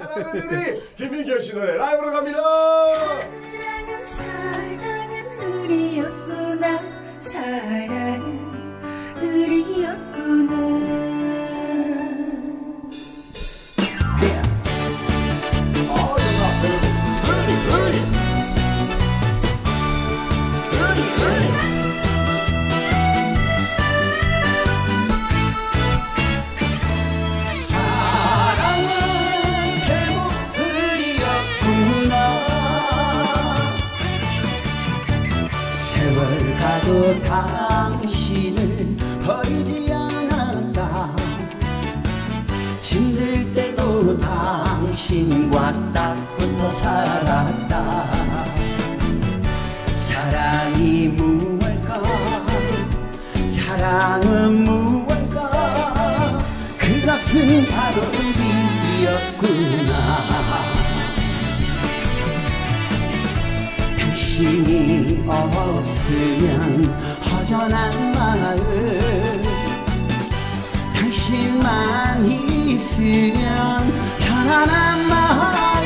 사랑은 우리 김민경 씨 노래 라이브로 갑니다. 사랑은 사랑은 우리였구나 사랑 가도 당신을 버리지 않았다. 힘들 때도 당신과 딱 붙어 살았다. 사랑이 무엇일까? 사랑은 무엇일까? 그것은 바로 우리였구나 당신이 없으면 허전한 마음 당신만 있으면 편안한 마음.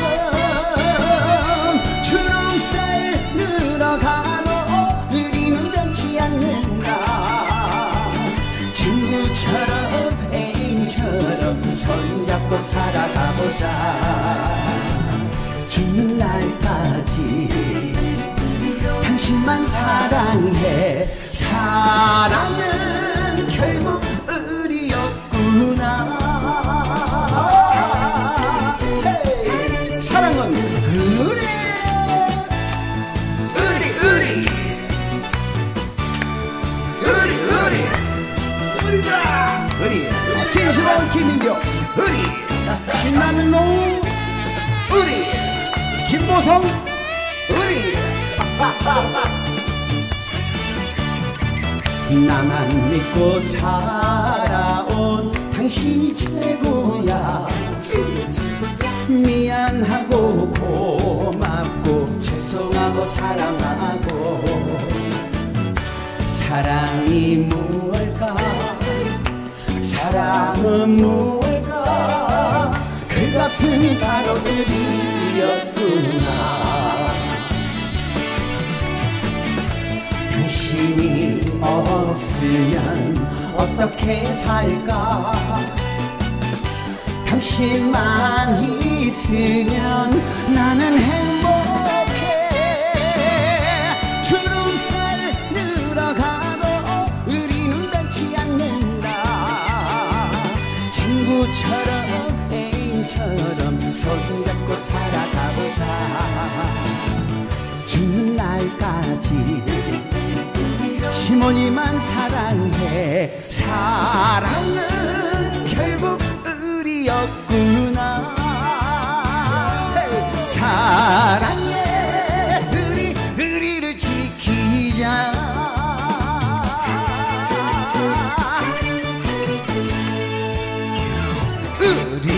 주름살 늘어가도 우리는 변치 않는다. 친구처럼 애인처럼 손잡고 살아가보자. 죽는 날까지 당신만 사랑해. 사랑은 결국 우리였구나. 헤이. 사랑은 우리. 우리 우리. 우리 우리. 우리다. 우리. 진실한 김인경? 우리. 신나는 노. 우리. 김보성? 우리 나만 믿고 살아온 당신이 최고야. 미안하고 고맙고 죄송하고 사랑하고 사랑이 무엇일까? 사랑은 무엇일까? 그것은 바로 우리였구나 없으면 어떻게 살까? 당신만 있으면 나는 행복해. 주름살 늘어가도 우리는 변치 않는다. 친구처럼 애인처럼 손잡고 살아가보자. 죽는 날까지 시모니만 사랑해. 사랑은 결국 의리였구나. 사랑해 우리 우리를 지키자. 우리.